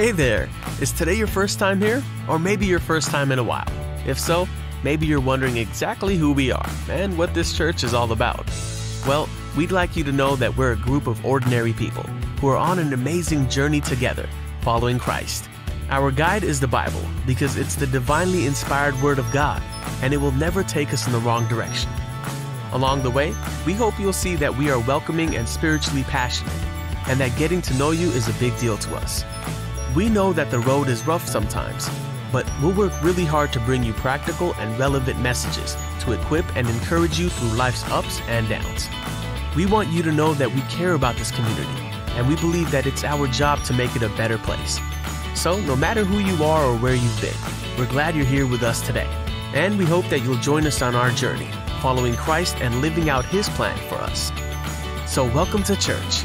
Hey there! Is today your first time here? Or maybe your first time in a while? If so, maybe you're wondering exactly who we are and what this church is all about. Well, we'd like you to know that we're a group of ordinary people who are on an amazing journey together, following Christ. Our guide is the Bible because it's the divinely inspired Word of God and it will never take us in the wrong direction. Along the way, we hope you'll see that we are welcoming and spiritually passionate, and that getting to know you is a big deal to us. We know that the road is rough sometimes, but we'll work really hard to bring you practical and relevant messages to equip and encourage you through life's ups and downs. We want you to know that we care about this community, and we believe that it's our job to make it a better place. So, no matter who you are or where you've been, we're glad you're here with us today, and we hope that you'll join us on our journey, following Christ and living out His plan for us. So, welcome to church.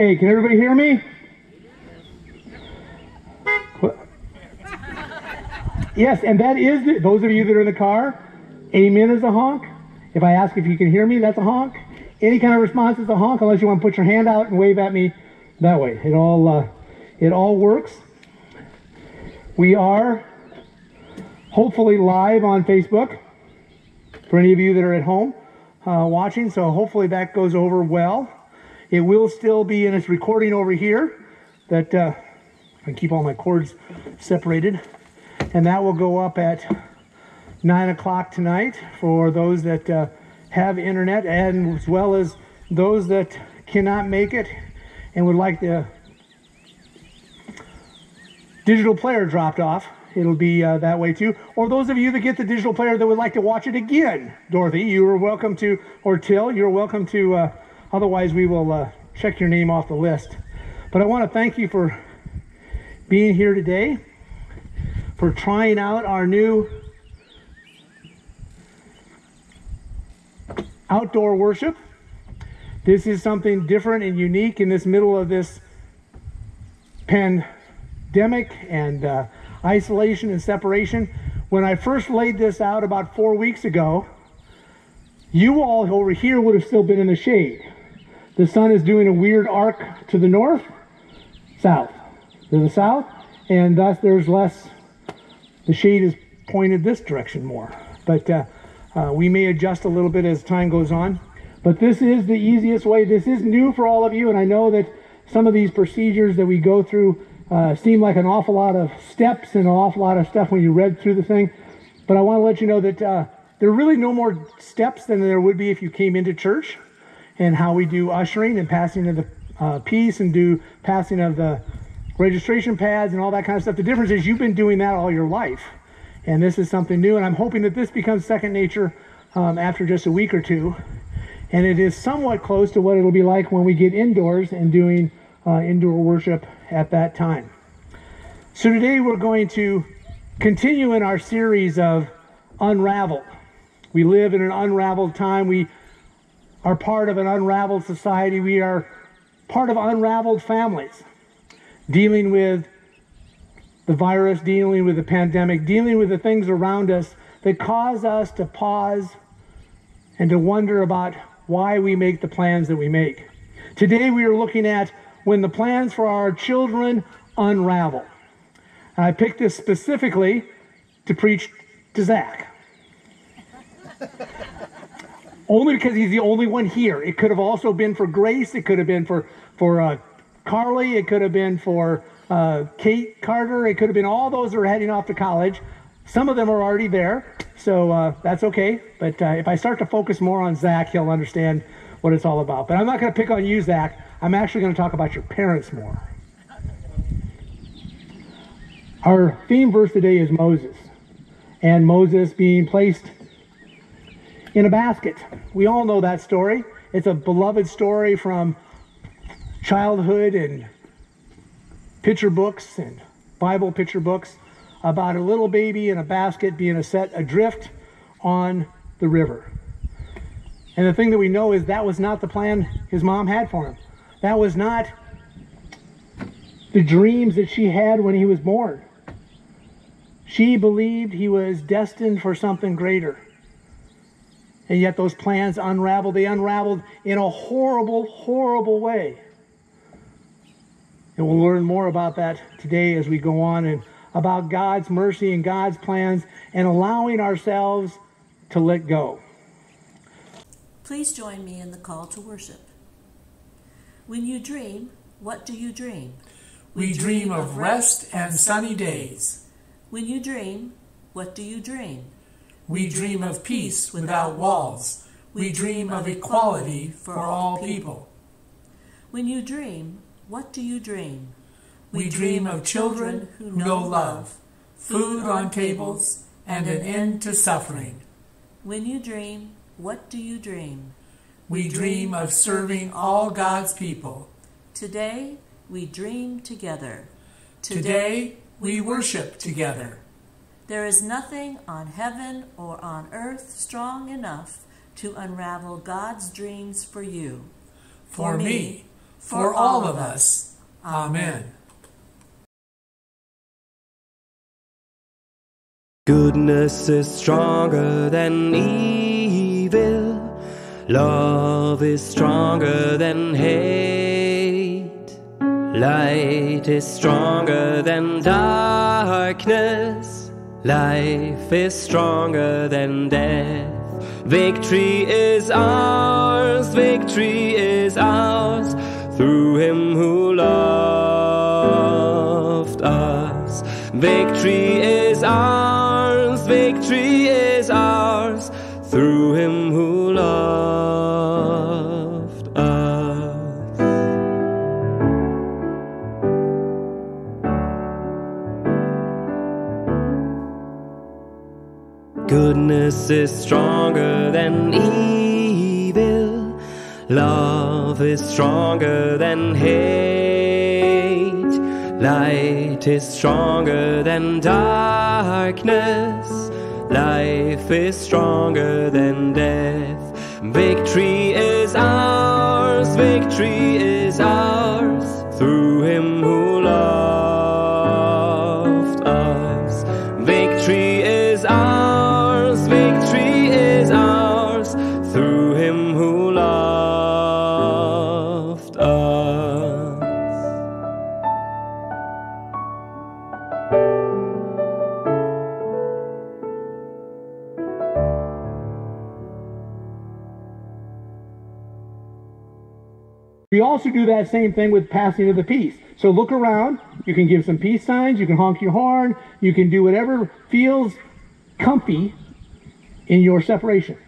Okay, can everybody hear me? Yes, and that is the, those of you that are in the car. Amen is a honk. If I ask if you can hear me, that's a honk. Any kind of response is a honk, unless you want to put your hand out and wave at me that way. It all uh, it all works. We are hopefully live on Facebook for any of you that are at home uh, watching. So hopefully that goes over well. It will still be in its recording over here. That uh, I keep all my cords separated, and that will go up at nine o'clock tonight for those that uh, have internet, and as well as those that cannot make it and would like the digital player dropped off. It'll be uh, that way too. Or those of you that get the digital player that would like to watch it again, Dorothy, you are welcome to, or Till, you're welcome to. Uh, otherwise, we will uh, check your name off the list. But I want to thank you for being here today, for trying out our new outdoor worship. This is something different and unique in this middle of this pandemic and uh, isolation and separation. When I first laid this out about four weeks ago, you all over here would have still been in the shade. The sun is doing a weird arc to the north, south, to the south, and thus there's less, the shade is pointed this direction more. But uh, uh, we may adjust a little bit as time goes on. But this is the easiest way. This is new for all of you, and I know that some of these procedures that we go through uh, seem like an awful lot of steps and an awful lot of stuff when you read through the thing. But I want to let you know that uh, there are really no more steps than there would be if you came into church and how we do ushering and passing of the uh, peace and do passing of the registration pads and all that kind of stuff. The difference is you've been doing that all your life. And this is something new, and I'm hoping that this becomes second nature um, after just a week or two. And it is somewhat close to what it'll be like when we get indoors and doing uh, indoor worship at that time. So today we're going to continue in our series of unravel. We live in an unraveled time. We are part of an unraveled society. We are part of unraveled families dealing with the virus, dealing with the pandemic, dealing with the things around us that cause us to pause and to wonder about why we make the plans that we make. Today we are looking at when the plans for our children unravel. And I picked this specifically to preach to Zach. Only because he's the only one here. It could have also been for Grace. It could have been for for uh, Carly. It could have been for uh, Kate Carter. It could have been all those that are heading off to college. Some of them are already there, so uh, that's okay. But uh, if I start to focus more on Zach, he'll understand what it's all about. But I'm not going to pick on you, Zach. I'm actually going to talk about your parents more. Our theme verse today is Moses, and Moses being placed in a basket. We all know that story. It's a beloved story from childhood and picture books and Bible picture books about a little baby in a basket being set adrift on the river. And the thing that we know is that was not the plan his mom had for him. That was not the dreams that she had when he was born. She believed he was destined for something greater. And yet those plans unraveled. They unraveled in a horrible, horrible way. And we'll learn more about that today as we go on and about God's mercy and God's plans and allowing ourselves to let go. Please join me in the call to worship. When you dream, what do you dream? We dream of rest and sunny days. When you dream, what do you dream? We dream of peace without walls. We dream of equality for all people. When you dream, what do you dream? We dream of children who know love, food on tables, and an end to suffering. When you dream, what do you dream? We dream of serving all God's people. Today, we dream together. Today, we worship together. There is nothing on heaven or on earth strong enough to unravel God's dreams for you. For me, for all of us. Amen. Goodness is stronger than evil. Love is stronger than hate. Light is stronger than darkness. Life is stronger than death. Victory is ours, victory is ours through him who loved us. Victory is ours, Goodness is stronger than evil. Love is stronger than hate. Light is stronger than darkness. Life is stronger than death. Victory is ours, victory is Also do that same thing with passing of the peace. So look around. You can give some peace signs. You can honk your horn. You can do whatever feels comfy in your separation.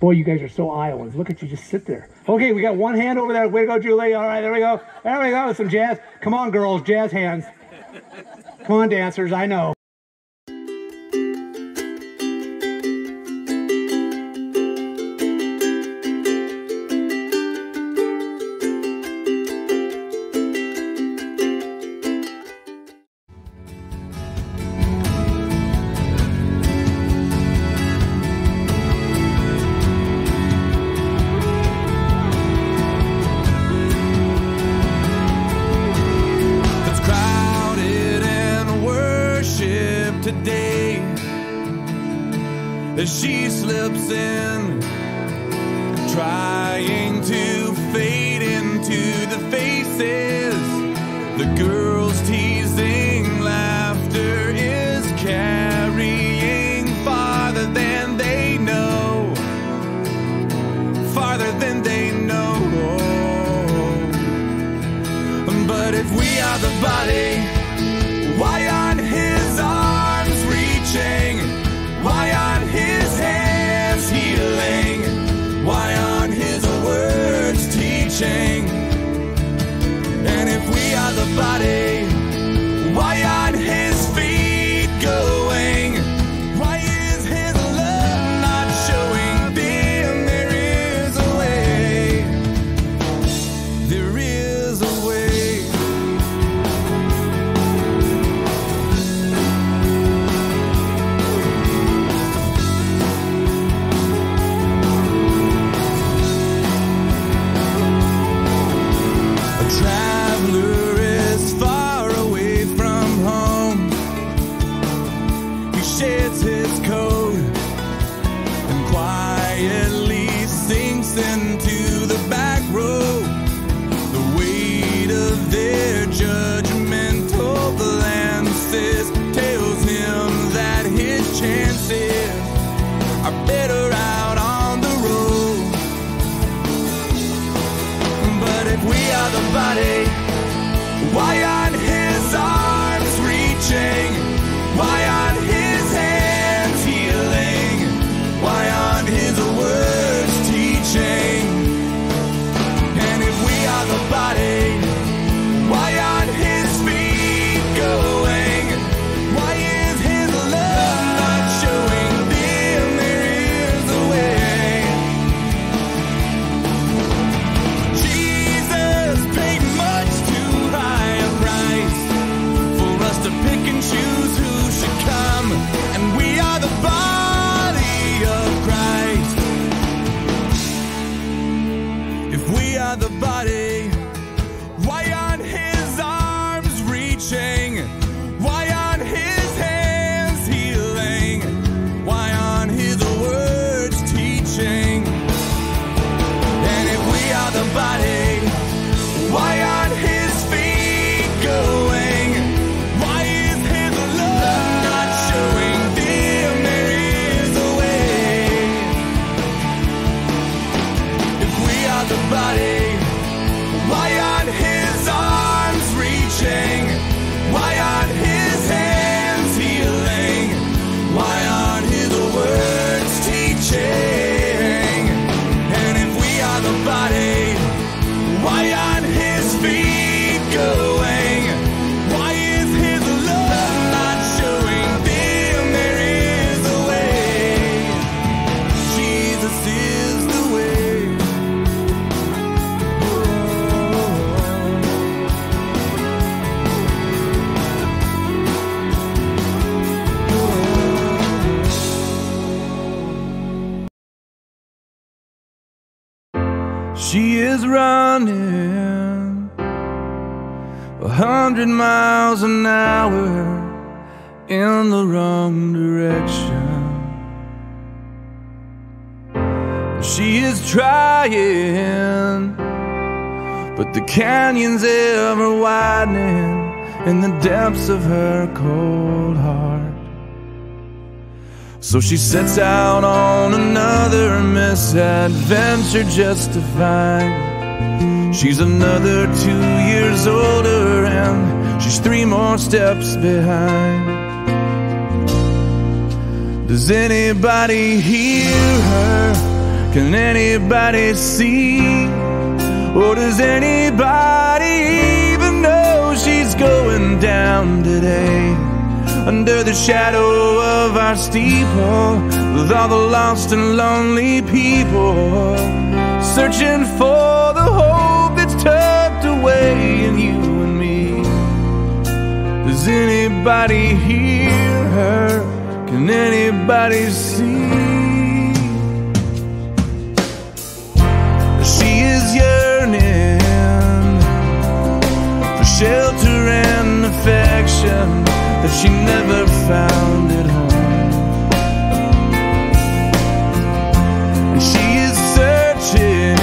Boy, you guys are so Iowans. Look at you just sit there. Okay, we got one hand over there. Way to go, Julie. All right, there we go. There we go. Some jazz. Come on, girls. Jazz hands. Come on, dancers. I know. Miles an hour in the wrong direction. She is trying, but the canyon's ever widening in the depths of her cold heart. So she sets out on another misadventure just to find she's another two years older and she's three more steps behind. Does anybody hear her? Can anybody see? Or does anybody even know she's going down today? Under the shadow of our steeple, with all the lost and lonely people, searching for the hope that's tucked away in you. Does anybody hear her? Can anybody see? She is yearning for shelter and affection that she never found at home. She is searching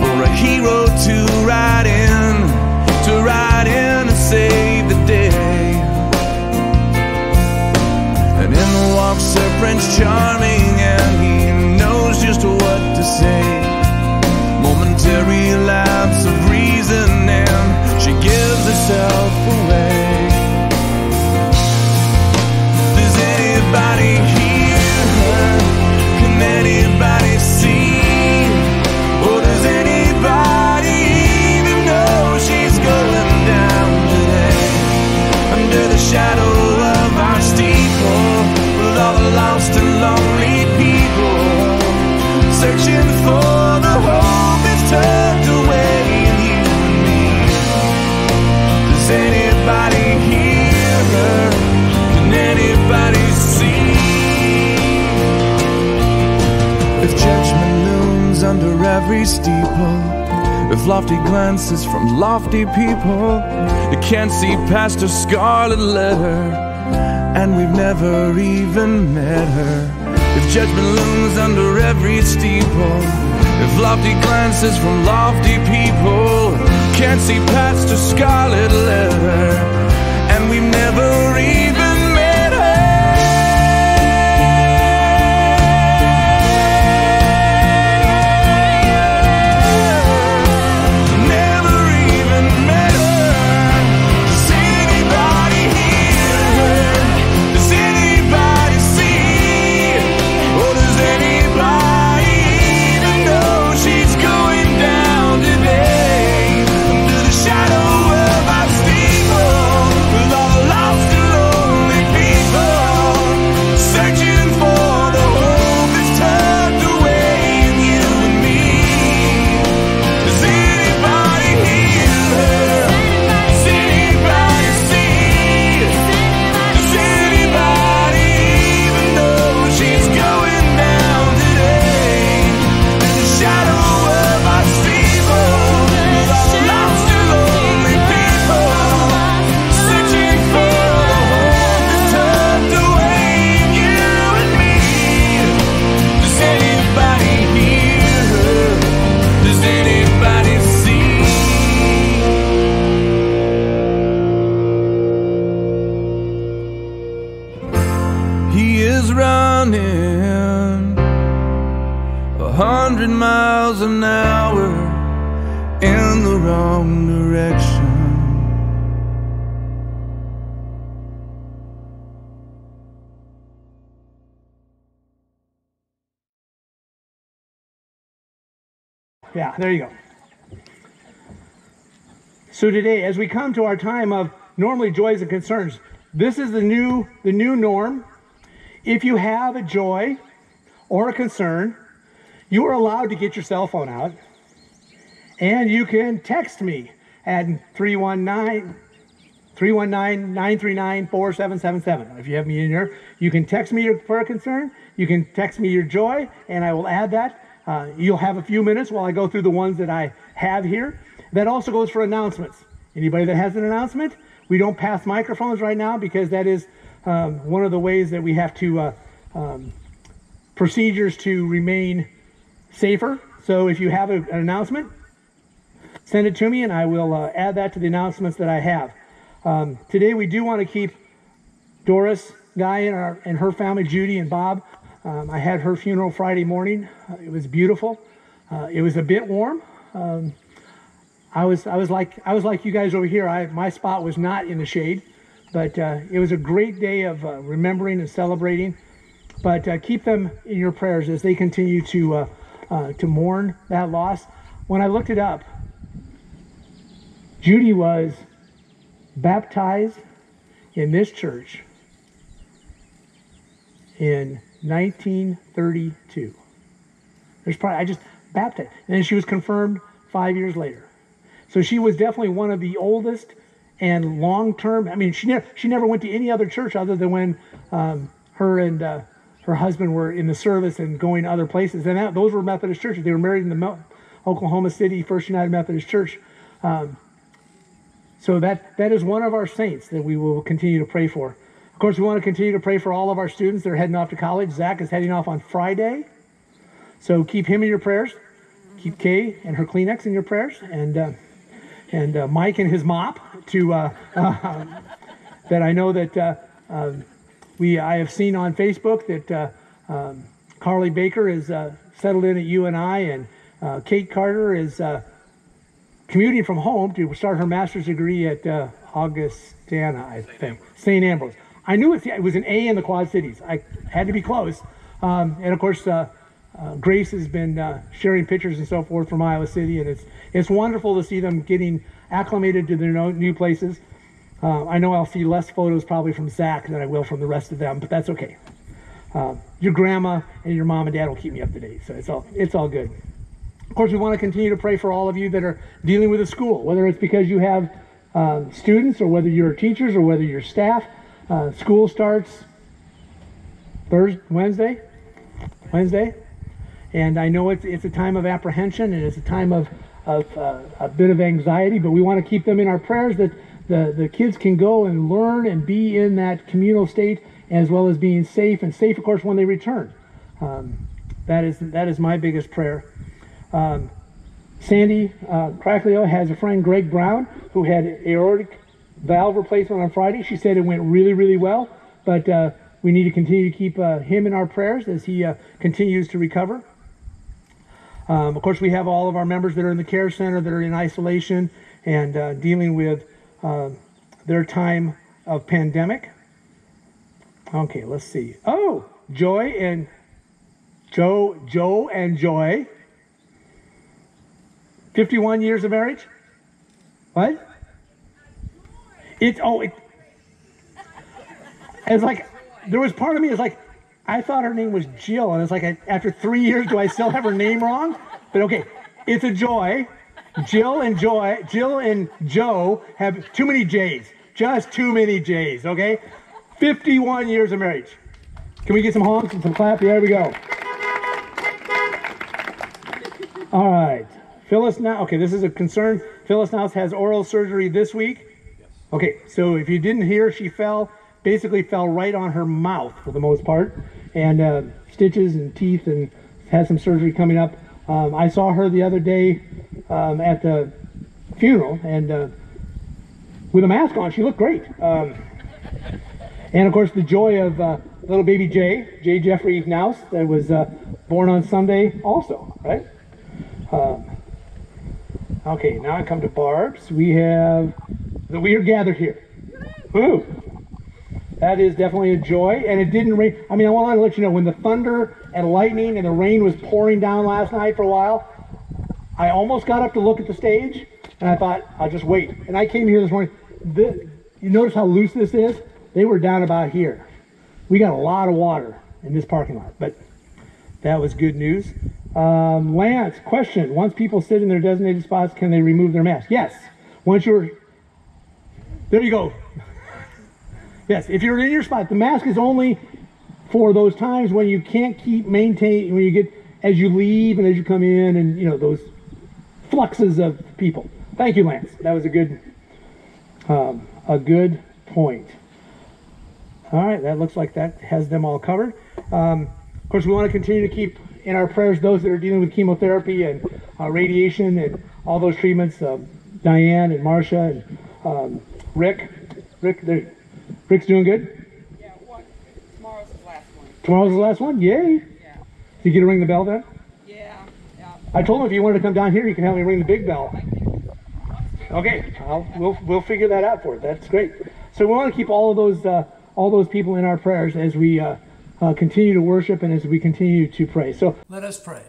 for a hero to ride in, to ride in save the day. And in walks her Prince Charming, and lofty people, you can't see past her scarlet letter, and we've never even met her. If judgment looms under every steeple, if lofty glances from lofty people can't see past her scarlet letter, and we've never even Yeah, there you go. So today, as we come to our time of normally joys and concerns, this is the new the new norm. If you have a joy or a concern, you are allowed to get your cell phone out and you can text me at 319 319-939-4777. If you have me in here, you can text me your, for a concern, you can text me your joy, and I will add that Uh, you'll have a few minutes while I go through the ones that I have here. That also goes for announcements. Anybody that has an announcement, we don't pass microphones right now because that is um, one of the ways that we have to uh, um, procedures to remain safer. So if you have a, an announcement, send it to me and I will uh, add that to the announcements that I have. Um, today we do want to keep Doris Guy and, our, and her family, Judy and Bob. Um, I had her funeral Friday morning. Uh, it was beautiful. Uh, it was a bit warm. Um, I was I was like I was like you guys over here. I my spot was not in the shade, but uh, it was a great day of uh, remembering and celebrating. But uh, keep them in your prayers as they continue to uh, to mourn that loss. When I looked it up, Judy was baptized in this church in 1932. There's probably I just baptized, and then she was confirmed five years later. So she was definitely one of the oldest and long-term. I mean, she never she never went to any other church other than when um, her and uh, her husband were in the service and going to other places. And that, those were Methodist churches. They were married in the Oklahoma City First United Methodist Church. Um, so that that is one of our saints that we will continue to pray for. Of course, we want to continue to pray for all of our students. They're heading off to college. Zach is heading off on Friday. So keep him in your prayers. Keep Kay and her Kleenex in your prayers. And uh, and uh, Mike and his mop to uh, uh, that I know that uh, um, we I have seen on Facebook that uh, um, Carly Baker is uh, settled in at UNI and Kate Carter is commuting from home to start her master's degree at Augustana, I think, St. Ambrose. I knew it, was an A in the Quad Cities. I had to be close. Um, and of course, uh, uh, Grace has been uh, sharing pictures and so forth from Iowa City, and it's it's wonderful to see them getting acclimated to their new places. Uh, I know I'll see less photos probably from Zach than I will from the rest of them, but that's okay. Uh, your grandma and your mom and dad will keep me up to date, so it's all it's all good. Of course, we want to continue to pray for all of you that are dealing with a school, whether it's because you have uh, students or whether you're teachers or whether you're staff. Uh, school starts Thursday, Wednesday, Wednesday, and I know it's it's a time of apprehension and it's a time of of uh, a bit of anxiety, but we want to keep them in our prayers that the, the kids can go and learn and be in that communal state as well as being safe and safe, of course, when they return. Um, that is that is my biggest prayer. Um, Sandy uh, Cracklio has a friend, Greg Brown, who had aortic valve replacement on Friday. She said it went really, really well, but uh, we need to continue to keep uh, him in our prayers as he uh, continues to recover. Um, of course, we have all of our members that are in the care center that are in isolation and uh, dealing with uh, their time of pandemic. Okay, let's see. Oh, Joy and Joe, Joe and Joy. 51 years of marriage? What? It's, oh, it, it's like, there was part of me, it's like, I thought her name was Jill, and it's like, after three years, do I still have her name wrong? But okay, it's a joy. Jill and Joy, Jill and Joe have too many J's. Just too many J's, okay? 51 years of marriage. Can we get some honks and some clap? There we go. All right. Phyllis now, okay, this is a concern. Phyllis now has oral surgery this week. Okay, so if you didn't hear, she fell, basically fell right on her mouth for the most part and uh, stitches and teeth and has some surgery coming up. Um, I saw her the other day um, at the funeral and uh, with a mask on, she looked great. Um, and of course, the joy of uh, little baby Jay, Jay Jeffrey Naus, that was uh, born on Sunday also, right? Um, okay, now I come to Barb's. We have the We Are Gathered Here. Woo! That is definitely a joy. And it didn't rain. I mean, I want to let you know when the thunder and lightning and the rain was pouring down last night for a while, I almost got up to look at the stage and I thought, I'll just wait. And I came here this morning. The, you notice how loose this is? They were down about here. We got a lot of water in this parking lot, but that was good news. Um, Lance, question. Once people sit in their designated spots, can they remove their mask? Yes. Once you're, there you go. Yes, if you're in your spot, the mask is only for those times when you can't keep maintain when you get as you leave and as you come in, and you know those fluxes of people. Thank you, Lance. That was a good, um, a good point. All right, that looks like that has them all covered. Um, of course, we want to continue to keep in our prayers those that are dealing with chemotherapy and uh, radiation and all those treatments. Uh, Diane and Marcia and um, Rick. Rick, Rick's doing good. Yeah, one. Tomorrow's the last one. Tomorrow's the last one. Yay! Yeah. Did you get to ring the bell then? Yeah. Yeah. I told him if you wanted to come down here, you can help me ring the big bell. Okay, I'll, we'll we'll figure that out for it. That's great. So we want to keep all of those uh, all those people in our prayers as we uh, uh, continue to worship and as we continue to pray. So let us pray.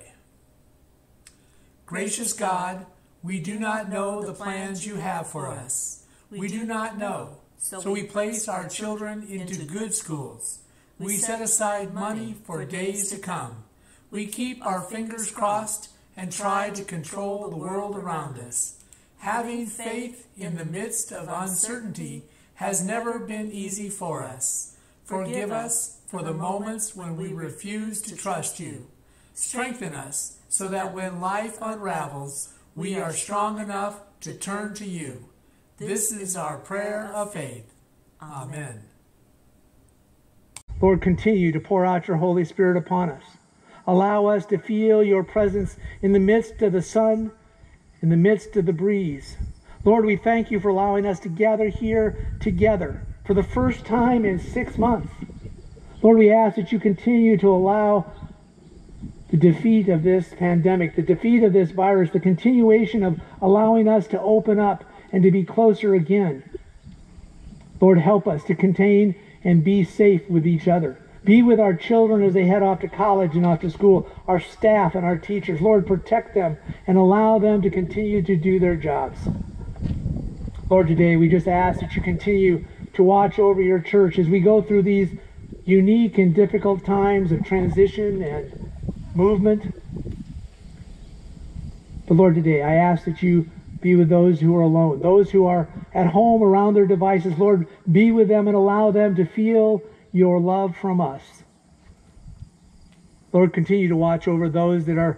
Gracious God, we do not know the plans you have for us. We do not know. So we place our children into good schools. We set aside money for days to come. We keep our fingers crossed and try to control the world around us. Having faith in the midst of uncertainty has never been easy for us. Forgive us for the moments when we refuse to trust you. Strengthen us so that when life unravels, we are strong enough to turn to you. This is our prayer of faith. Amen. Lord, continue to pour out your Holy Spirit upon us. Allow us to feel your presence in the midst of the sun, in the midst of the breeze. Lord, we thank you for allowing us to gather here together for the first time in six months. Lord, we ask that you continue to allow the defeat of this pandemic, the defeat of this virus, the continuation of allowing us to open up and to be closer again. Lord, help us to contain and be safe with each other. Be with our children as they head off to college and off to school, our staff and our teachers. Lord, protect them and allow them to continue to do their jobs. Lord, today we just ask that you continue to watch over your church as we go through these unique and difficult times of transition and movement. But Lord, today I ask that you be with those who are alone, those who are at home around their devices. Lord, be with them and allow them to feel your love from us. Lord, continue to watch over those that are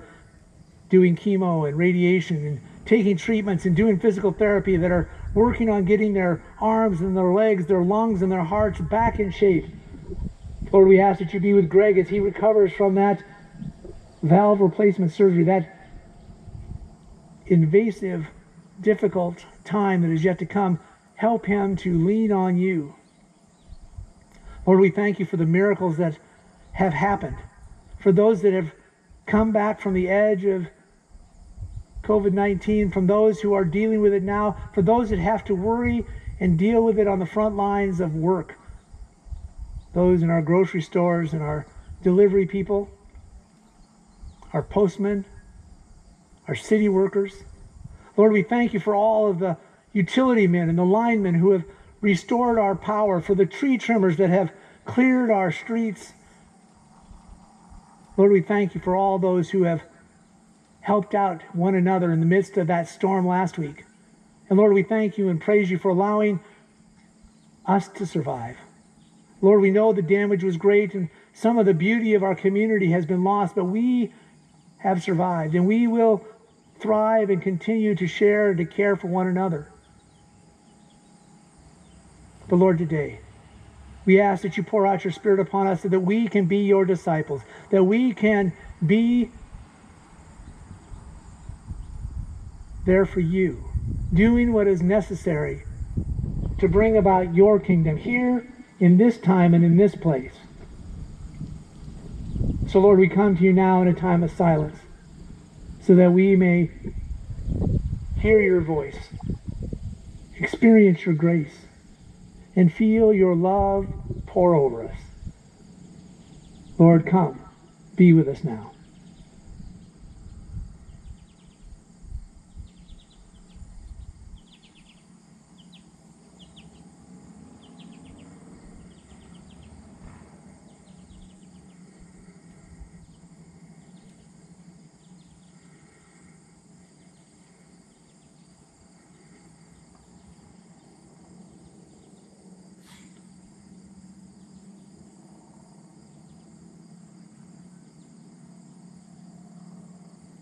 doing chemo and radiation and taking treatments and doing physical therapy that are working on getting their arms and their legs, their lungs and their hearts back in shape. Lord, we ask that you be with Greg as he recovers from that valve replacement surgery, that invasive, difficult time that is yet to come. Help him to lean on you. Lord, we thank you for the miracles that have happened, for those that have come back from the edge of COVID 19, from those who are dealing with it now, for those that have to worry and deal with it on the front lines of work, those in our grocery stores and our delivery people, our postmen, our city workers. Lord, we thank you for all of the utility men and the linemen who have restored our power, for the tree trimmers that have cleared our streets. Lord, we thank you for all those who have helped out one another in the midst of that storm last week. And Lord, we thank you and praise you for allowing us to survive. Lord, we know the damage was great and some of the beauty of our community has been lost, but we have survived, and we will thrive and continue to share and to care for one another. But Lord, today, we ask that you pour out your Spirit upon us so that we can be your disciples, that we can be there for you, doing what is necessary to bring about your kingdom here in this time and in this place. So, Lord, we come to you now in a time of silence so that we may hear your voice, experience your grace, and feel your love pour over us. Lord, come, be with us now.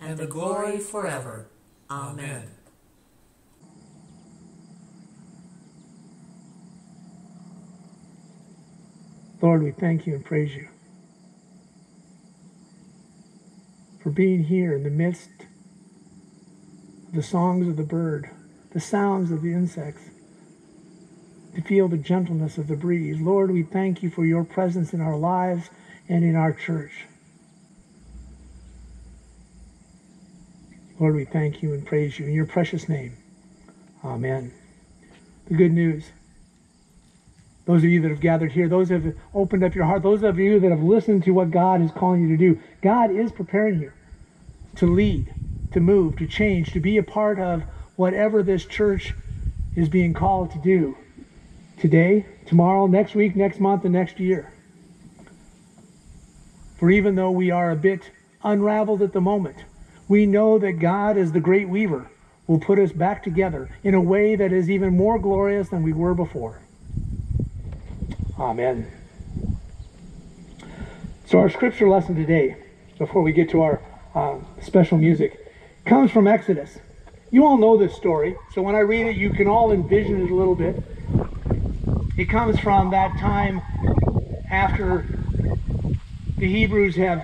and the glory forever. Amen. Lord, we thank you and praise you for being here in the midst of the songs of the bird, the sounds of the insects, to feel the gentleness of the breeze. Lord, we thank you for your presence in our lives and in our church. Lord, we thank you and praise you in your precious name. Amen. The good news. Those of you that have gathered here, those that have opened up your heart, those of you that have listened to what God is calling you to do, God is preparing you to lead, to move, to change, to be a part of whatever this church is being called to do today, tomorrow, next week, next month, and next year. For even though we are a bit unraveled at the moment, we know that God, as the great weaver, will put us back together in a way that is even more glorious than we were before. Amen. So, our scripture lesson today, before we get to our uh, special music, comes from Exodus. You all know this story, so when I read it, you can all envision it a little bit. It comes from that time after the Hebrews have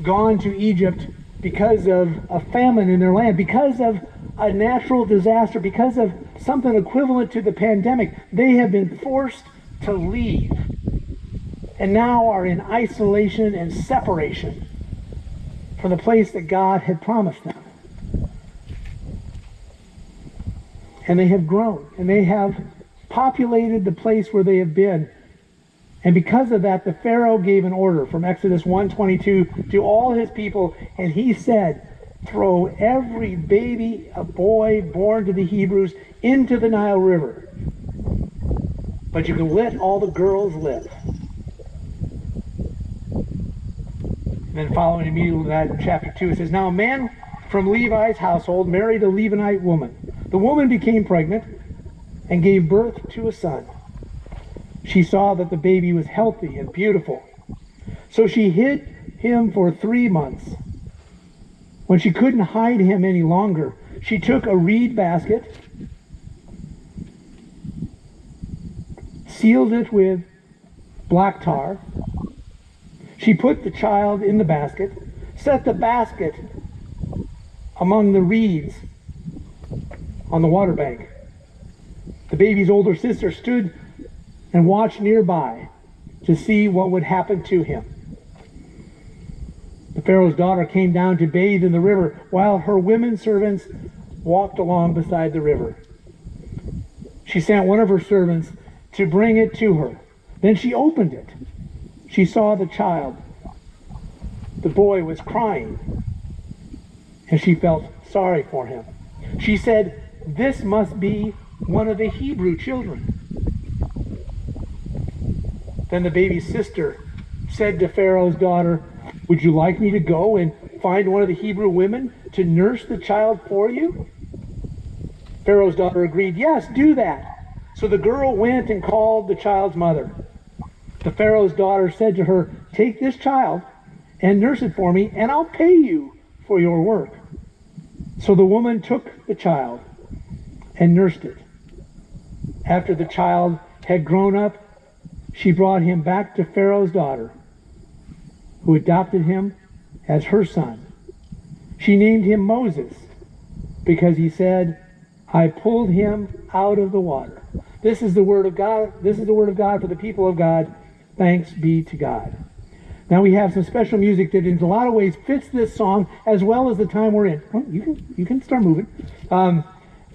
gone to Egypt because of a famine in their land, because of a natural disaster, because of something equivalent to the pandemic. They have been forced to leave and now are in isolation and separation from the place that God had promised them. And they have grown and they have populated the place where they have been. And because of that, the Pharaoh gave an order from Exodus 1:22 to all his people, and he said, "Throw every baby, a boy born to the Hebrews, into the Nile River. But you can let all the girls live." And then following immediately that in chapter 2, it says, Now a man from Levi's household married a Levite woman. The woman became pregnant and gave birth to a son. She saw that the baby was healthy and beautiful. So she hid him for three months. When she couldn't hide him any longer, she took a reed basket, sealed it with black tar. She put the child in the basket, set the basket among the reeds on the water bank. The baby's older sister stood and watched nearby to see what would happen to him. The Pharaoh's daughter came down to bathe in the river while her women servants walked along beside the river. She sent one of her servants to bring it to her. Then she opened it. She saw the child. The boy was crying, and she felt sorry for him. She said, This must be one of the Hebrew children. Then the baby's sister said to Pharaoh's daughter, Would you like me to go and find one of the Hebrew women to nurse the child for you? Pharaoh's daughter agreed, Yes, do that. So the girl went and called the child's mother. The Pharaoh's daughter said to her, Take this child and nurse it for me, and I'll pay you for your work. So the woman took the child and nursed it. After the child had grown up, she brought him back to Pharaoh's daughter, who adopted him as her son. She named him Moses because he said, I pulled him out of the water. This is the word of God. This is the word of God for the people of God. Thanks be to God. Now we have some special music that in a lot of ways fits this song as well as the time we're in. Well, you can you can start moving. Um,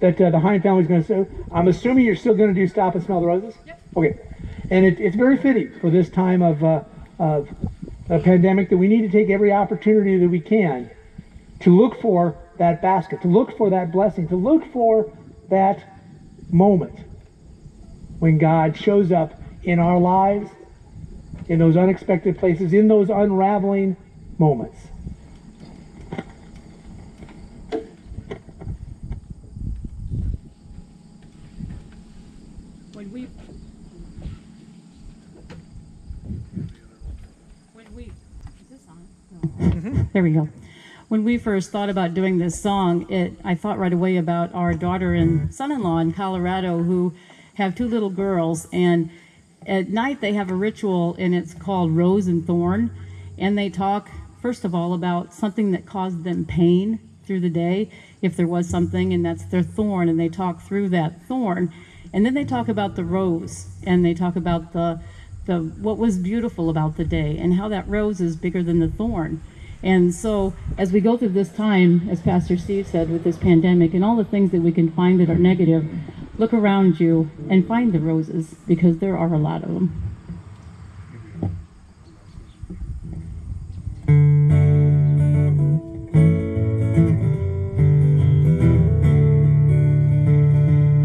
that uh, the Hine family is going to say. I'm assuming you're still going to do Stop and Smell the Roses? Yep. Okay. And it, it's very fitting for this time of, uh, of a pandemic that we need to take every opportunity that we can to look for that basket, to look for that blessing, to look for that moment when God shows up in our lives, in those unexpected places, in those unraveling moments. when we when we is this on? No. Mm-hmm. There we go. When we first thought about doing this song, it I thought right away about our daughter and mm-hmm. son-in-law in Colorado who have two little girls and at night they have a ritual and it's called rose and thorn and they talk first of all about something that caused them pain through the day if there was something and that's their thorn and they talk through that thorn. And then they talk about the rose and they talk about the the what was beautiful about the day and how that rose is bigger than the thorn and so as we go through this time as pastor steve said with this pandemic and all the things that we can find that are negative look around you and find the roses because there are a lot of them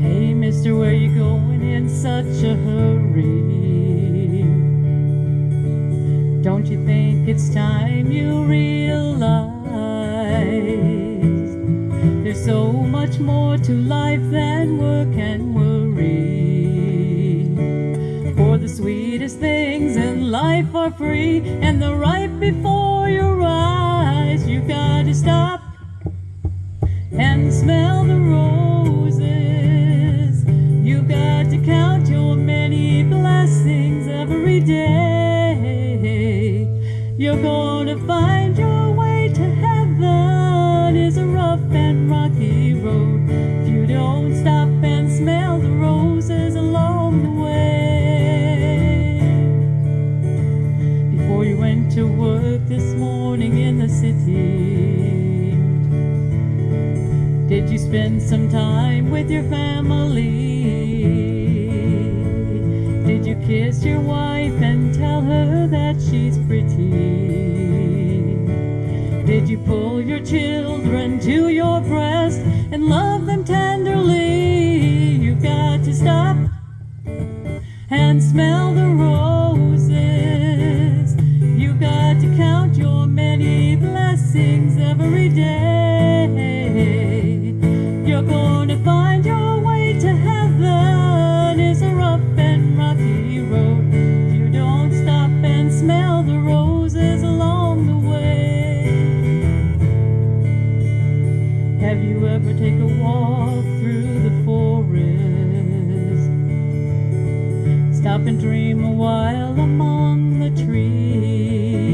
Hey, mister, where you going in such a hurry? Don't you think it's time you realize there's so much more to life than work and worry? For the sweetest things in life are free, and they're right before your eyes. You've gotta stop spend some time with your family? Did you kiss your wife and tell her that she's pretty? Did you pull your children to your breast and love them tenderly? You've got to stop and smell and dream a while among the trees.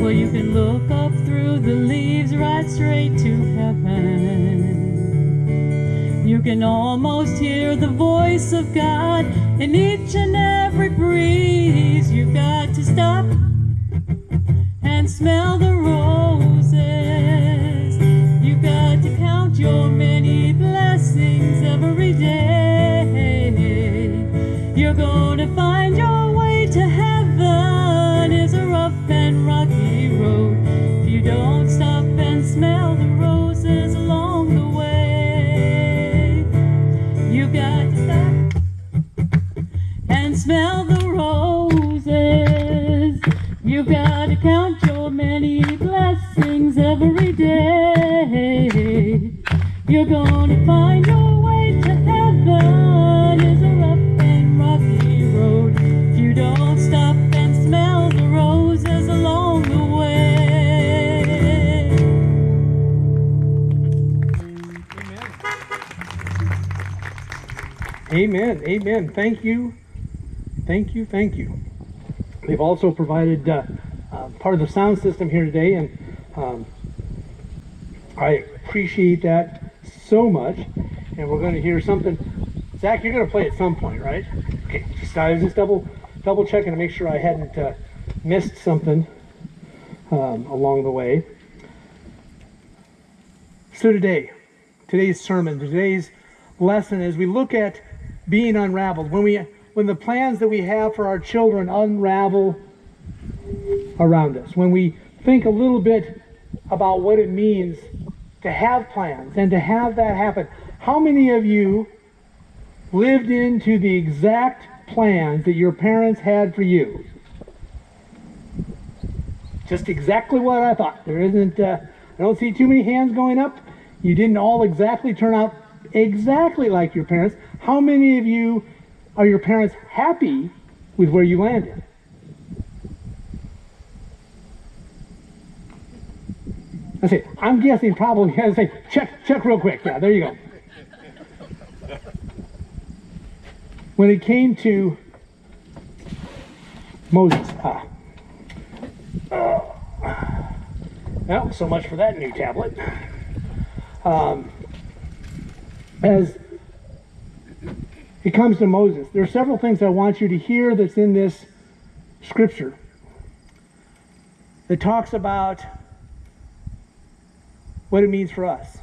Where you can look up through the leaves right straight to heaven. You can almost hear the voice of God in each and every breeze. You've got to stop and smell the Amen. Amen. Thank you. Thank you. Thank you. They've also provided uh, uh, part of the sound system here today, and um, I appreciate that so much. And we're going to hear something. Zach, you're going to play at some point, right? Okay. Just, I was just double double checking to make sure I hadn't uh, missed something um, along the way. So today, today's sermon, today's lesson, as we look at being unraveled, when we when the plans that we have for our children unravel around us, when we think a little bit about what it means to have plans and to have that happen. How many of you lived into the exact plans that your parents had for you? Just exactly what I thought. There isn't, uh, I don't see too many hands going up. You didn't all exactly turn out exactly like your parents. How many of you are your parents happy with where you landed? I say, I'm guessing probably. I say, check, check real quick. Yeah, there you go. When it came to Moses, ah, uh, well, so much for that new tablet. Um, as it comes to Moses, there are several things I want you to hear that's in this scripture that talks about what it means for us.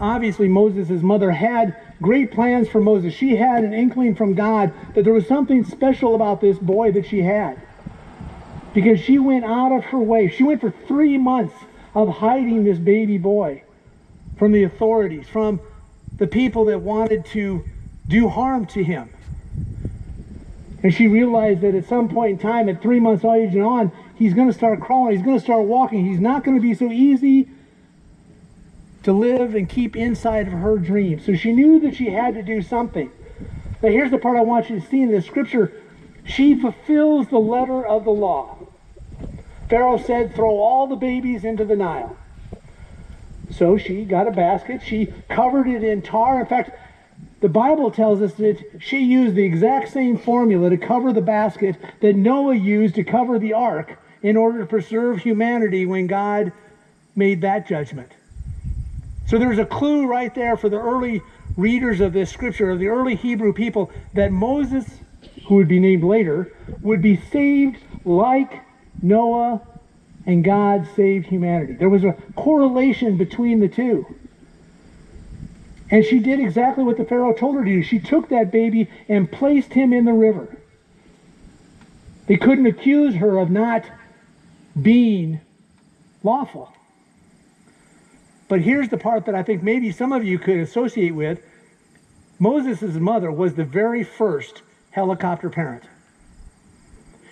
Obviously, Moses' mother had great plans for Moses. She had an inkling from God that there was something special about this boy that she had. Because she went out of her way. She went for three months of hiding this baby boy from the authorities, from the people that wanted to do harm to him. And she realized that at some point in time, at three months age and on, he's going to start crawling. He's going to start walking. He's not going to be so easy to live and keep inside of her dream. So she knew that she had to do something. But here's the part I want you to see in this scripture. She fulfills the letter of the law. Pharaoh said, throw all the babies into the Nile. So she got a basket. She covered it in tar. In fact, the Bible tells us that she used the exact same formula to cover the basket that Noah used to cover the ark in order to preserve humanity when God made that judgment. So there's a clue right there for the early readers of this scripture, of the early Hebrew people, that Moses, who would be named later, would be saved like Noah and God saved humanity. There was a correlation between the two. And she did exactly what the Pharaoh told her to do. She took that baby and placed him in the river. They couldn't accuse her of not being lawful. But here's the part that I think maybe some of you could associate with. Moses' mother was the very first helicopter parent.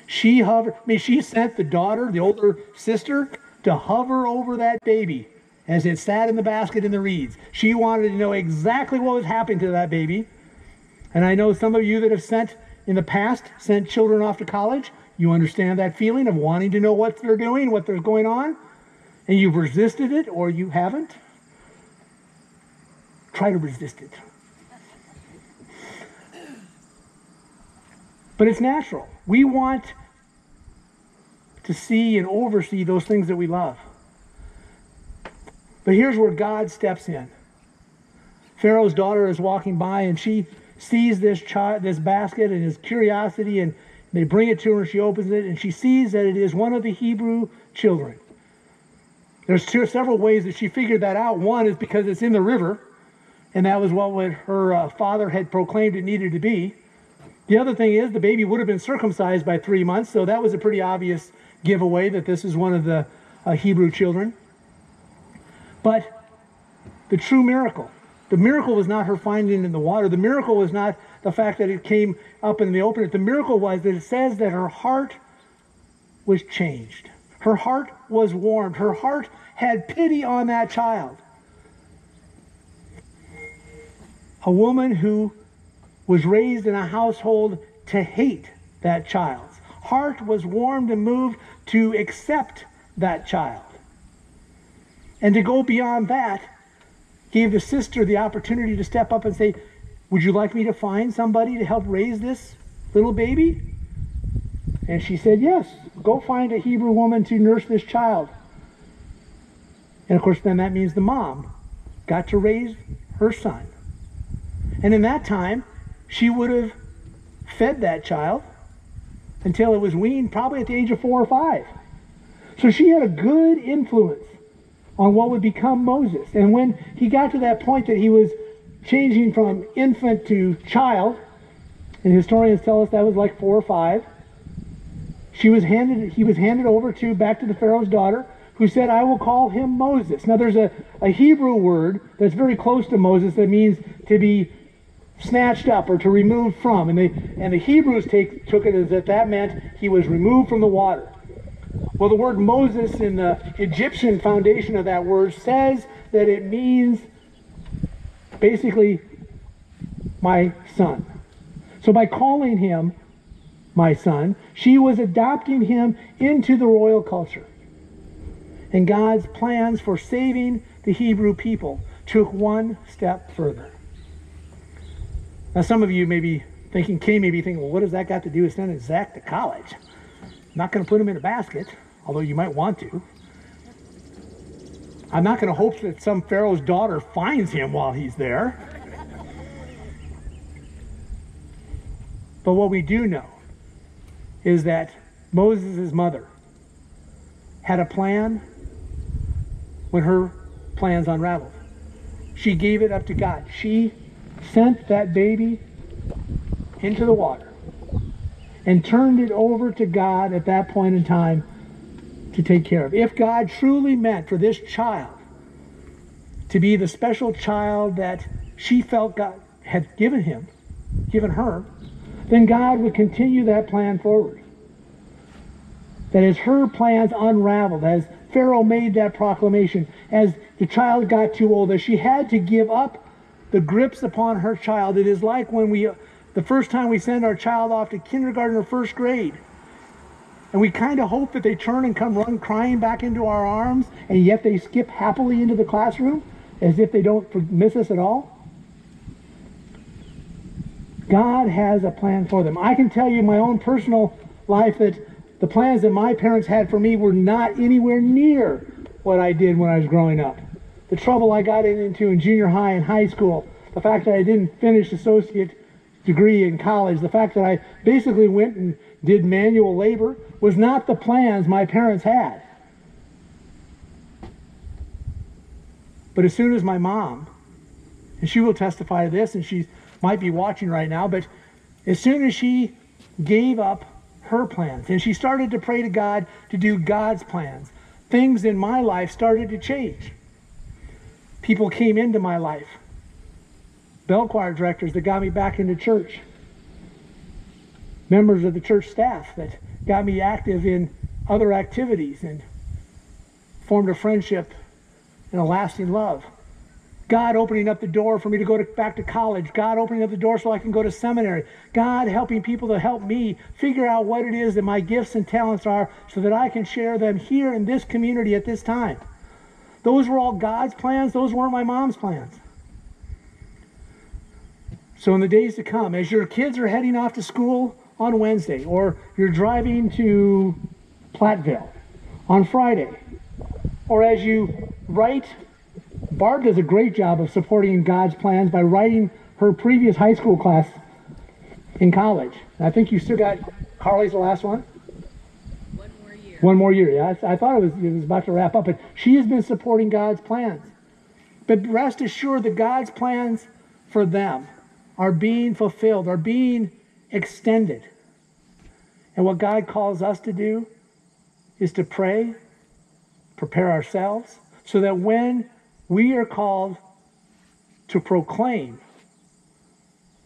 She hovered, I mean, she sent the daughter, the older sister, to hover over that baby as it sat in the basket in the reeds. She wanted to know exactly what was happening to that baby. And I know some of you that have sent in the past, sent children off to college, you understand that feeling of wanting to know what they're doing, what they're going on and you've resisted it or you haven't, try to resist it. But it's natural. We want to see and oversee those things that we love. But here's where God steps in. Pharaoh's daughter is walking by and she sees this child, this basket and his curiosity and they bring it to her and she opens it and she sees that it is one of the Hebrew children. There's two, several ways that she figured that out. One is because it's in the river, and that was what her uh, father had proclaimed it needed to be. The other thing is the baby would have been circumcised by three months, so that was a pretty obvious giveaway that this is one of the uh, Hebrew children. But the true miracle, the miracle was not her finding in the water. The miracle was not the fact that it came up in the open. The miracle was that it says that her heart was changed. Her heart was warmed. Her heart had pity on that child. A woman who was raised in a household to hate that child's heart was warmed and moved to accept that child. And to go beyond that, gave the sister the opportunity to step up and say, Would you like me to find somebody to help raise this little baby? And she said, Yes, go find a Hebrew woman to nurse this child. And of course, then that means the mom got to raise her son. And in that time, she would have fed that child until it was weaned, probably at the age of four or five. So she had a good influence on what would become Moses. And when he got to that point that he was changing from infant to child, and historians tell us that was like four or five, she was handed, he was handed over to back to the Pharaoh's daughter, who said, I will call him Moses. Now, there's a, a Hebrew word that's very close to Moses that means to be snatched up or to remove from. And, they, and the Hebrews take, took it as that that meant he was removed from the water. Well, the word Moses in the Egyptian foundation of that word says that it means basically my son. So by calling him my son, she was adopting him into the royal culture. And God's plans for saving the Hebrew people took one step further. Now, some of you may be thinking, Kay may be thinking, well, what does that got to do with sending Zach to college? I'm not going to put him in a basket, although you might want to. I'm not going to hope that some Pharaoh's daughter finds him while he's there. But what we do know is that Moses' mother had a plan when her plans unraveled. She gave it up to God. She sent that baby into the water and turned it over to God at that point in time to take care of. If God truly meant for this child to be the special child that she felt God had given him, given her, then God would continue that plan forward. That as her plans unraveled, as Pharaoh made that proclamation, as the child got too old, as she had to give up the grips upon her child, it is like when we, the first time we send our child off to kindergarten or first grade, and we kind of hope that they turn and come run crying back into our arms, and yet they skip happily into the classroom as if they don't miss us at all. God has a plan for them. I can tell you my own personal life that the plans that my parents had for me were not anywhere near what I did when I was growing up. The trouble I got into in junior high and high school, the fact that I didn't finish associate degree in college, the fact that I basically went and did manual labor was not the plans my parents had. But as soon as my mom, and she will testify to this, and she might be watching right now, but as soon as she gave up her plans and she started to pray to God to do God's plans, things in my life started to change. People came into my life, bell choir directors that got me back into church, members of the church staff that got me active in other activities and formed a friendship and a lasting love. God opening up the door for me to go to, back to college. God opening up the door so I can go to seminary. God helping people to help me figure out what it is that my gifts and talents are so that I can share them here in this community at this time. Those were all God's plans. Those weren't my mom's plans. So, in the days to come, as your kids are heading off to school on Wednesday, or you're driving to Platteville on Friday, or as you write Barb does a great job of supporting God's plans by writing her previous high school class in college. I think you still got Carly's the last one. One more year. One more year. Yeah, I, I thought it was it was about to wrap up, but she has been supporting God's plans. But rest assured that God's plans for them are being fulfilled, are being extended. And what God calls us to do is to pray, prepare ourselves, so that when we are called to proclaim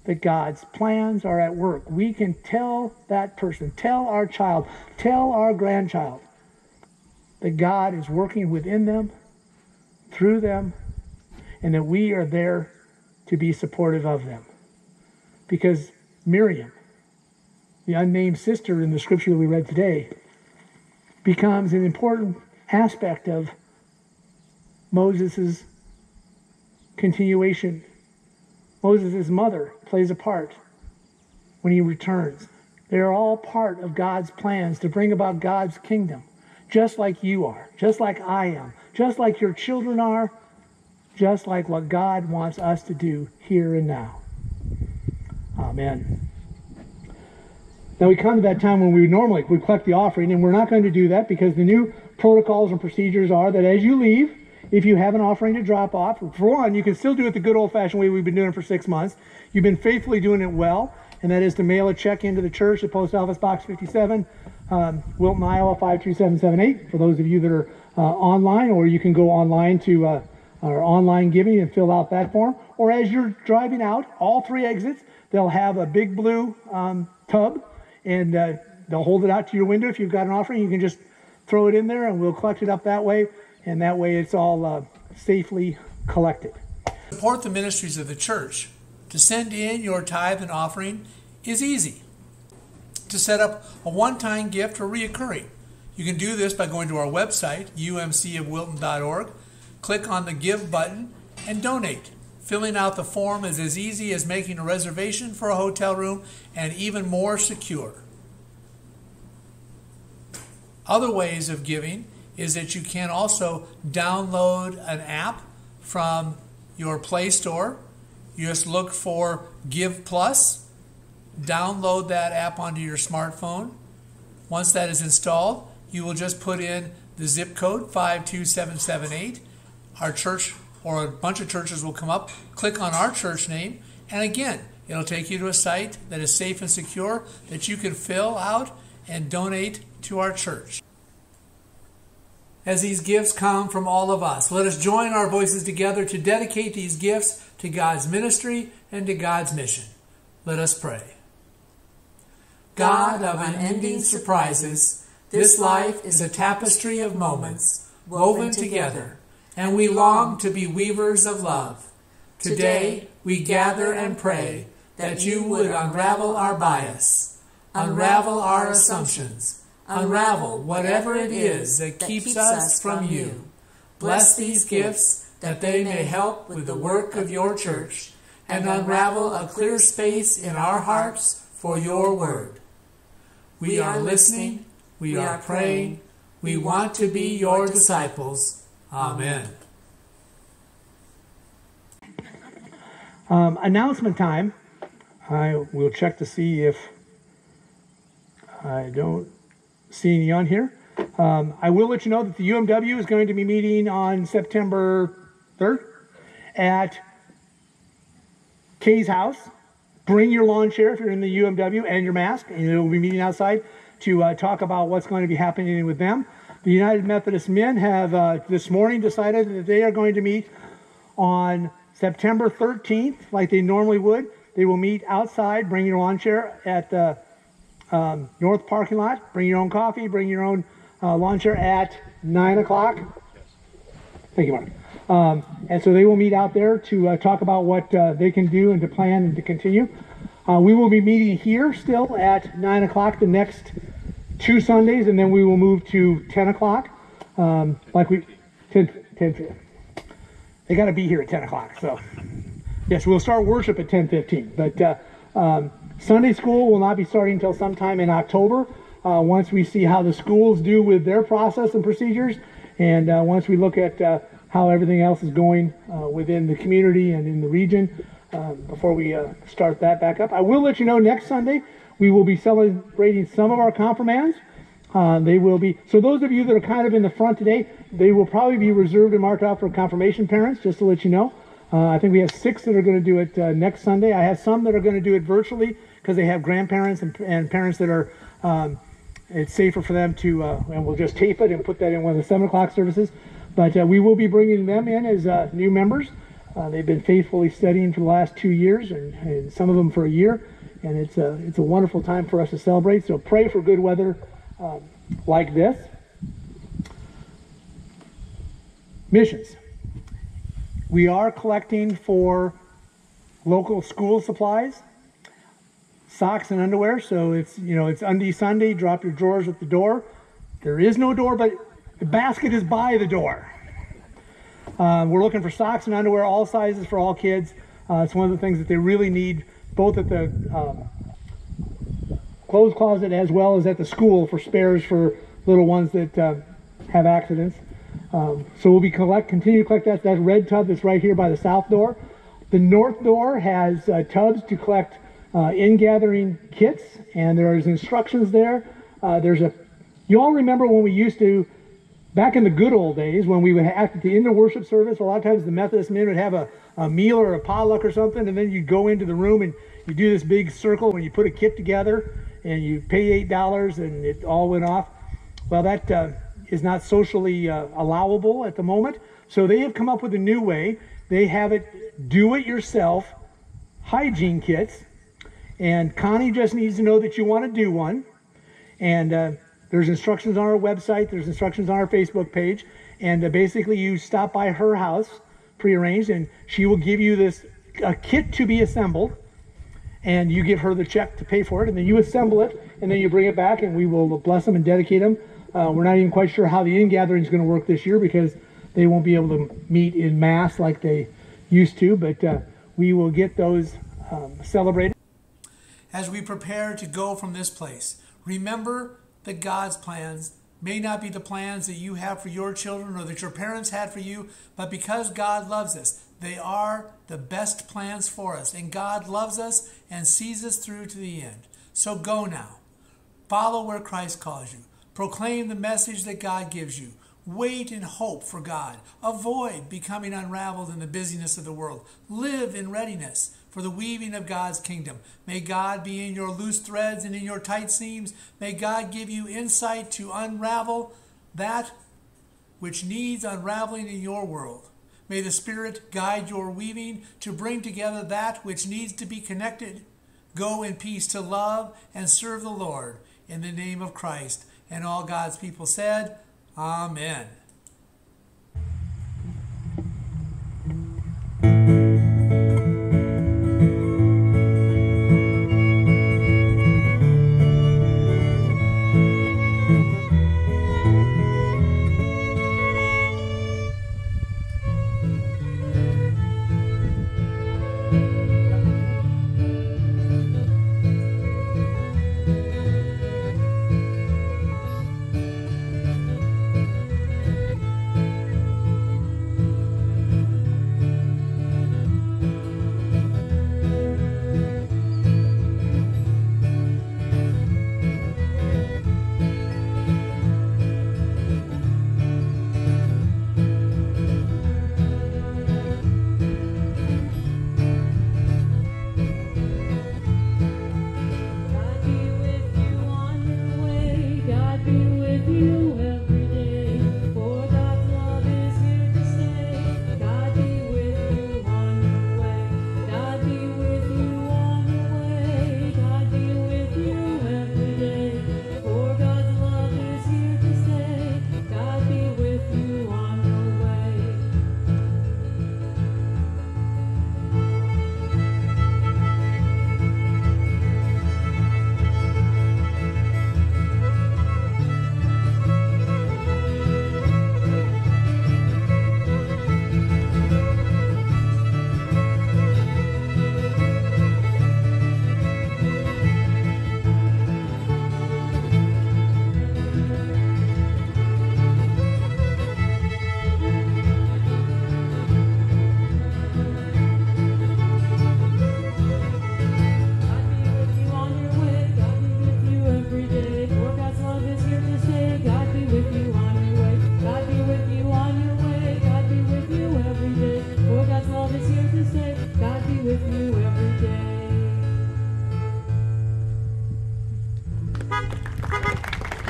that God's plans are at work. We can tell that person, tell our child, tell our grandchild that God is working within them, through them, and that we are there to be supportive of them. Because Miriam, the unnamed sister in the scripture we read today, becomes an important aspect of Moses' continuation. Moses' mother plays a part when he returns. They are all part of God's plans to bring about God's kingdom, just like you are, just like I am, just like your children are, just like what God wants us to do here and now. Amen. Now we come to that time when we normally would collect the offering, and we're not going to do that because the new protocols and procedures are that as you leave, if you have an offering to drop off, for one, you can still do it the good old fashioned way we've been doing it for six months. You've been faithfully doing it well, and that is to mail a check into the church at Post Office Box 57, um, Wilton, Iowa 52778. For those of you that are uh, online, or you can go online to uh, our online giving and fill out that form. Or as you're driving out, all three exits, they'll have a big blue um, tub, and uh, they'll hold it out to your window. If you've got an offering, you can just throw it in there, and we'll collect it up that way, and that way it's all uh, safely collected. Support the ministries of the church. To send in your tithe and offering is easy. To set up a one time gift or reoccurring, you can do this by going to our website, umcofwilton.org, click on the Give button, and donate. Filling out the form is as easy as making a reservation for a hotel room and even more secure. Other ways of giving is that you can also download an app from your Play Store. You just look for Give Plus, download that app onto your smartphone. Once that is installed, you will just put in the zip code 52778. Our church or a bunch of churches will come up. Click on our church name, and again, it'll take you to a site that is safe and secure that you can fill out and donate to our church. As these gifts come from all of us, let us join our voices together to dedicate these gifts to God's ministry and to God's mission. Let us pray. God of unending surprises, this life is a tapestry of moments woven together, and we long to be weavers of love. Today, we gather and pray that you would unravel our bias, unravel our assumptions, unravel whatever it is that keeps us from you. Bless these gifts that they may help with the work of your church and unravel a clear space in our hearts for your word. We are listening, we are praying, we want to be your disciples. Amen. Um, announcement time. I will check to see if I don't see any on here. Um, I will let you know that the UMW is going to be meeting on September 3rd at Kay's house. Bring your lawn chair if you're in the United Methodist Men have uh, this morning decided that they are going to meet on September 13th, like they normally would. They will meet outside, bring your lawn chair at the um, north parking lot. Bring your own coffee, bring your own uh, lawn chair at 9 o'clock. Thank you, Mark. Um, and so they will meet out there to uh, talk about what uh, they can do and to plan and to continue. Uh, we will be meeting here still at 9 o'clock the next two Sundays, and then we will move to 10 o'clock. Um, like we, 10, 10, they got to be here at 10 o'clock. So, yes, we'll start worship at 10:15. But uh, um, Sunday school will not be starting until sometime in October. Uh, once we see how the schools do with their process and procedures, and uh, once we look at uh, how everything else is going uh, within the community and in the region, um, before we uh, start that back up, I will let you know next Sunday we will be celebrating some of our confirmands. Uh, they will be, so those of you that are kind of in the front today, they will probably be reserved and marked out for confirmation parents, just to let you know. Uh, I think we have six that are going to do it uh, next Sunday. I have some that are going to do it virtually because they have grandparents and, and parents that are, um, it's safer for them to, uh, and we'll just tape it and put that in one of the 7 o'clock services. But uh, we will be bringing them in as uh, new members. they've been faithfully studying for the last two years, and, and some of them for a year and it's a it's a wonderful time for us to celebrate. So pray for good weather um, like this. Missions. We are collecting for local school supplies, socks and underwear. So it's you know it's Undie Sunday. Drop your drawers at the door. There is no door, but the basket is by the door. Uh, we're looking for socks and underwear, all sizes for all kids. Uh, it's one of the things that they really need both at the um, clothes closet as well as at the school for spares for little ones that uh, have accidents. Um, so we'll be collect, continue to collect that. That red tub that's right here by the south door. The north door has uh, tubs to collect uh, in-gathering kits, and there's instructions there. Uh, there's a, you all remember when we used to, back in the good old days, when we would have, at the end of worship service, a lot of times the Methodist men would have a, a meal or a potluck or something, and then you go into the room and you do this big circle when you put a kit together, and you pay eight dollars, and it all went off. Well, that uh, is not socially uh, allowable at the moment. So they have come up with a new way. They have it do it yourself hygiene kits. And Connie just needs to know that you want to do one. And uh, there's instructions on our website, there's instructions on our Facebook page. And uh, basically, you stop by her house, prearranged, and she will give you this a kit to be assembled. And you give her the check to pay for it, and then you assemble it, and then you bring it back, and we will bless them and dedicate them. Uh, we're not even quite sure how the in gathering is going to work this year because they won't be able to meet in mass like they used to, but uh, we will get those um, celebrated. As we prepare to go from this place, remember that God's plans may not be the plans that you have for your children or that your parents had for you, but because God loves us, they are the best plans for us. And God loves us and sees us through to the end. So go now. Follow where Christ calls you. Proclaim the message that God gives you. Wait and hope for God. Avoid becoming unraveled in the busyness of the world. Live in readiness for the weaving of God's kingdom. May God be in your loose threads and in your tight seams. May God give you insight to unravel that which needs unraveling in your world. May the Spirit guide your weaving to bring together that which needs to be connected. Go in peace to love and serve the Lord in the name of Christ. And all God's people said, Amen.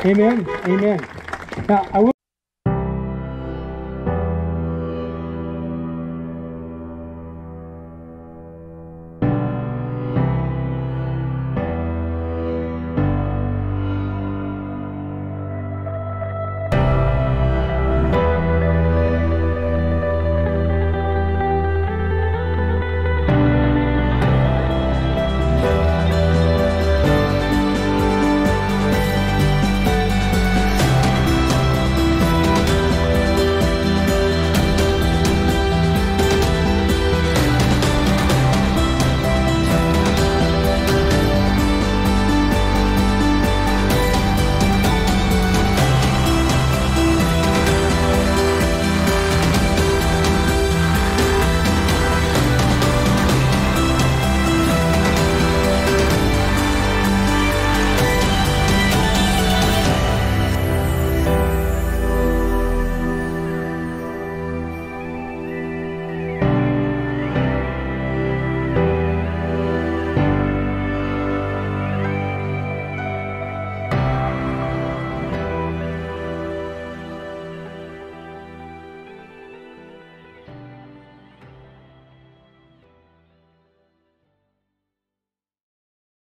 Amen. Amen. Now, I will.